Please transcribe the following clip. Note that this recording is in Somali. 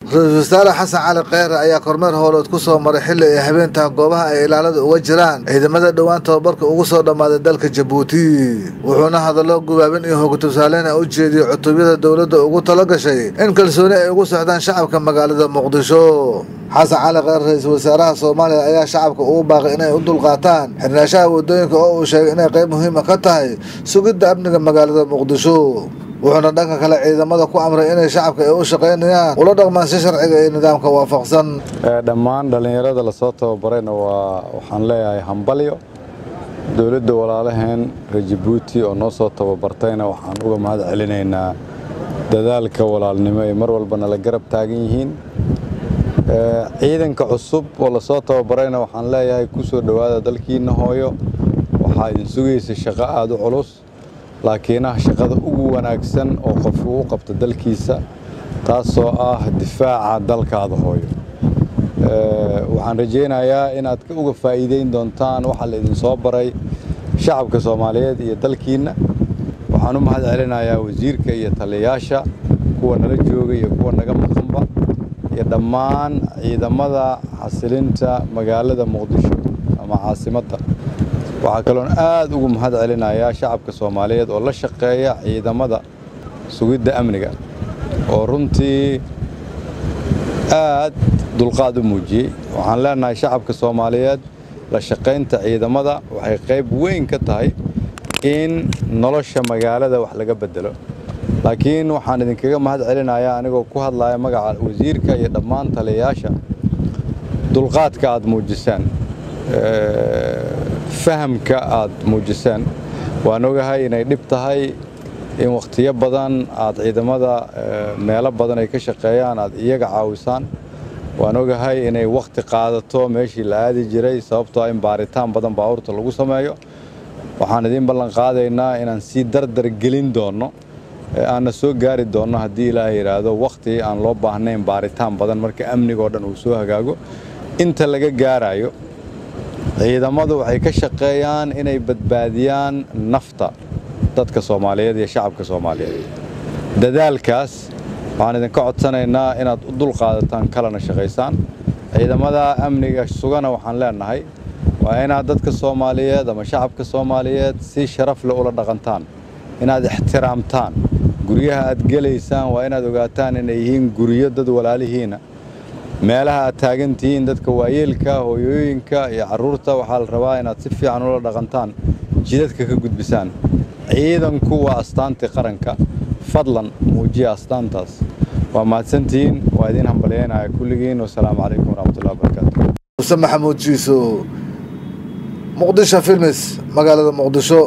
ra'iisul wasaare xasan cali kheyre ayaa kormeer howleed ku soo maray xilli ay habeentaa goobaha ay ilaalada uga jiraan ciidamada dhowaan tababarka ugu soo dhammaaday dalka jabuuti. Wuxuuna hadallo gubaabin iyo hogatusaaleyn u jeediyey cutubyada dowladda ugu tala gashay in kalsooni ay ugu socdaan shacabka magaalada muqdisho. Xasan cali kheyre ra'iisul wasaaraha soomaaliya ayaa shacabka ugu baaqay inay u dulqaataan xirnaashaha waddooyinka oo uu sheegay inay qayb muhiima ka tahay sugidda amniga magaalada muqdisho wuxuuna dhanka kale ciidamada ku amray inay shacabka ay u shaqaynayaan. Ula dhaqmaan si sharciga iyo nidaamka waafaqsan. Dhammaan dhallinyarada la soo tababarayna waa waxaan leeyahay hambalyo. Dowladda walaalaheen reer jabuuti oo noo soo tababartayna waxaan uga mahad celinaynaa dadaalka walaalnimo ay mar walbana la garab taagan yihiin. Ciidanka cusub oo la soo tababarayna waxaan leeyahay ku soo dhowaada dalkiinna hooyo. Waxaa idin sugaysa shaqo aada u culus laakiinaha shaqada ugu wanaagsan oo qofku u qabto dalkiisa taasoo ah difaaca dalkaada hooyo. Waxaan rajaynayaa inaad uga faa'iideyn doontaan waxa la idin soo baray shacabka soomaaliyeed iyo dalkiinna. Waxaan u mahad celinayaa wasiirka iyo taliyayaasha kuwa nala jooga iyo kuwa naga maqanba iyo dhammaan ciidamada xasilinta magaalada muqdisho ama caasimadda waxaa kaloon aad ugu mahad celinayaa shacabka soomaaliyeed oo la shaqeeya ciidamada sugidda amniga oo runtii aad dulqaad u muujiyey. Waxaan leenahay shacabka soomaaliyeed la shaqaynta ciidamada waxay qayb weyn ka tahay in nolosha magaalada wax laga bedelo laakiin waxaan idinkaga mahad celinayaa anigoo ku hadlaya magaca wasiirka iyo dhammaan taliyayaasha dulqaadka aad muujisaan fahamka aad muujisaan. Waan ogahay inay dhib tahay in wakhtiyo badan aad ciidamada meelo badan ay ka shaqeeyaan aad iyaga caawisaan. Waan ogahay inay wakhti qaadato meeshii la aadi jiray sababtoo in baaritaan badan baabuurta lagu sameeyo. Waxaan idiin ballan qaadaynaa inaan sii dardar gelin doonno aanna soo gaari doonno haddii ilaaha yidhaahdo wakhti aan loo baahnayn baaritaan badan marka amniga oo dhan uu soo hagaago. Inta laga gaarayo ciidamadu waxay ka shaqeeyaan inay badbaadiyaan nafta dadka soomaaliyeed iyo shacabka soomaaliyeed. Dadaalkaas waxaan idinka codsanaynaa inaad u dulqaadataan kalena shaqaysaan. Ciidamada amniga sugana waxaan leenahay waa inaad dadka soomaaliyeed ama shacabka soomaaliyeed si sharaf leh ula dhaqantaan. Inaad ixtiraamtaan. Guryaha aad gelaysaan waa inaad ogaataan inay yihiin guryo dad walaalihiina meelaha aad taagan tihiin dadka waayeelka hooyooyinka iyo carruurta waxaa la rabaa inaad si fiican ula dhaqantaan jidadka ka gudbisaan. Ciidanku waa astaantii qaranka. Fadlan muujiya astaantaas. Waa mahadsantihiin waa idiin hambalyaynaya kulligiin wasalaamu calaykum waraxmatullahi wabarakaatu muqdisho filmis magaalada muqdisho